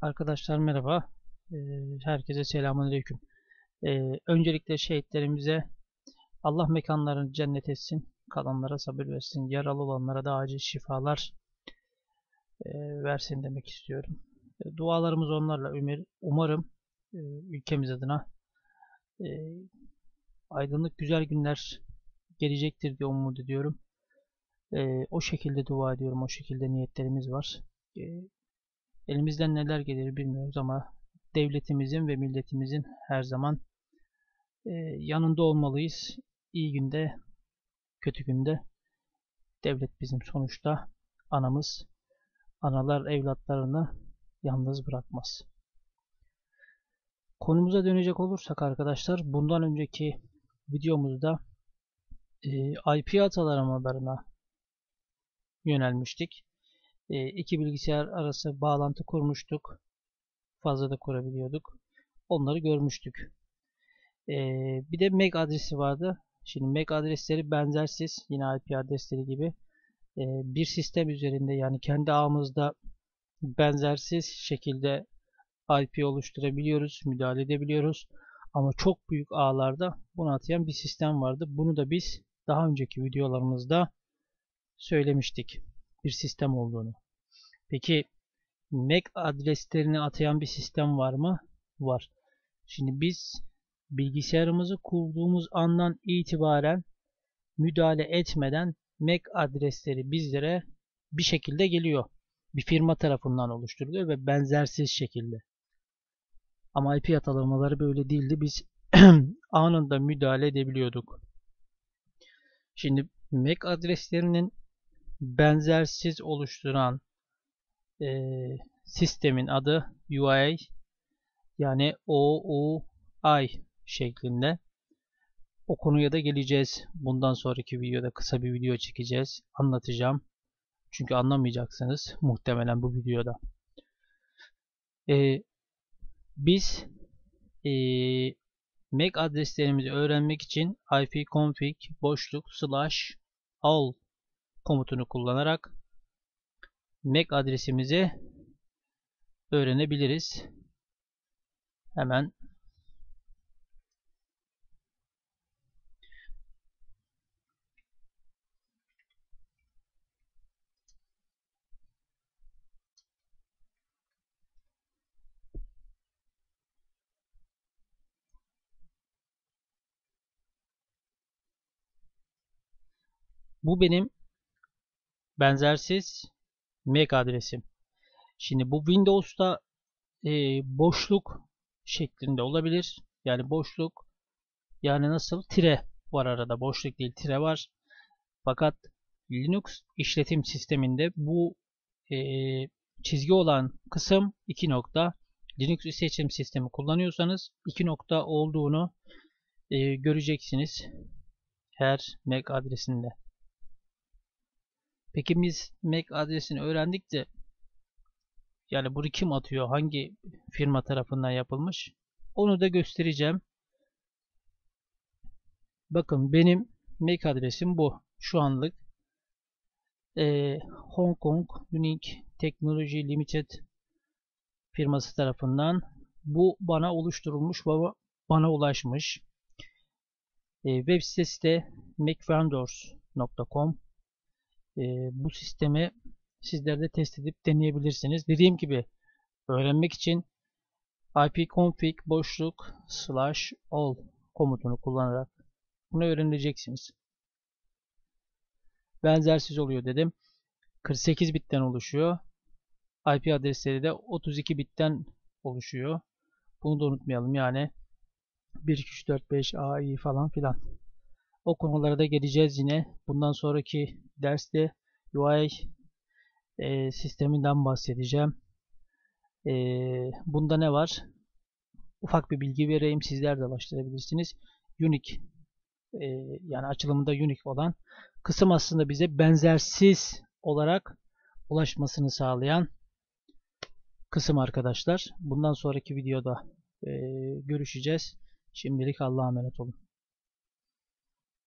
Arkadaşlar merhaba. Ee, herkese selamünaleyküm. Ee, öncelikle şehitlerimize Allah mekanlarını cennet etsin. Kalanlara sabır versin. Yaralı olanlara da acil şifalar e, versin demek istiyorum. E, dualarımız onlarla umarım e, ülkemiz adına aydınlık güzel günler gelecektir diye umut ediyorum. O şekilde dua ediyorum. O şekilde niyetlerimiz var. Elimizden neler gelir bilmiyoruz ama devletimizin ve milletimizin her zaman e, yanında olmalıyız. İyi günde, kötü günde devlet bizim sonuçta anamız. Analar evlatlarını yalnız bırakmaz. Konumuza dönecek olursak arkadaşlar bundan önceki videomuzda e, IP atalamalarına yönelmiştik e, iki bilgisayar arası bağlantı kurmuştuk. Fazla da kurabiliyorduk. Onları görmüştük. E, bir de MAC adresi vardı. Şimdi MAC adresleri benzersiz. Yine IP adresleri gibi. E, bir sistem üzerinde yani kendi ağımızda benzersiz şekilde IP oluşturabiliyoruz. Müdahale edebiliyoruz. Ama çok büyük ağlarda bunu atayan bir sistem vardı. Bunu da biz daha önceki videolarımızda söylemiştik bir sistem olduğunu. Peki MAC adreslerini atayan bir sistem var mı? Var. Şimdi biz bilgisayarımızı kurduğumuz andan itibaren müdahale etmeden MAC adresleri bizlere bir şekilde geliyor. Bir firma tarafından oluşturuluyor ve benzersiz şekilde. Ama IP atalamaları böyle değildi. Biz anında müdahale edebiliyorduk. Şimdi MAC adreslerinin benzersiz oluşturan e, sistemin adı UI yani OUI şeklinde. O konuya da geleceğiz. Bundan sonraki videoda kısa bir video çekeceğiz. Anlatacağım. Çünkü anlamayacaksınız muhtemelen bu videoda. Ee, biz e, MAC adreslerimizi öğrenmek için ipconfig boşluk slash all komutunu kullanarak MAC adresimizi öğrenebiliriz. Hemen Bu benim benzersiz MAC adresim. Şimdi bu Windows'ta e, boşluk şeklinde olabilir. Yani boşluk yani nasıl? Tire var arada. Boşluk değil tire var. Fakat Linux işletim sisteminde bu e, çizgi olan kısım 2 nokta. Linux işletim sistemi kullanıyorsanız 2 nokta olduğunu e, göreceksiniz her MAC adresinde. Peki biz MAC adresini öğrendik de yani bunu kim atıyor? Hangi firma tarafından yapılmış? Onu da göstereceğim. Bakın benim MAC adresim bu. Şu anlık ee, Hong Kong Unique Technology Limited firması tarafından bu bana oluşturulmuş ve bana ulaşmış. E, web sitesi de macvendors.com e, bu sistemi sizler de test edip deneyebilirsiniz. Dediğim gibi öğrenmek için ipconfig boşluk slash all komutunu kullanarak bunu öğreneceksiniz. Benzersiz oluyor dedim. 48 bitten oluşuyor. IP adresleri de 32 bitten oluşuyor. Bunu da unutmayalım yani 1, 2, 3, 4, 5, AI falan filan. O konulara da geleceğiz yine. Bundan sonraki derste UI e, sisteminden bahsedeceğim. E, bunda ne var? Ufak bir bilgi vereyim. Sizler de başlayabilirsiniz. Unique e, yani açılımında unique olan kısım aslında bize benzersiz olarak ulaşmasını sağlayan kısım arkadaşlar. Bundan sonraki videoda e, görüşeceğiz. Şimdilik Allah'a emanet olun.